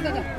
走走走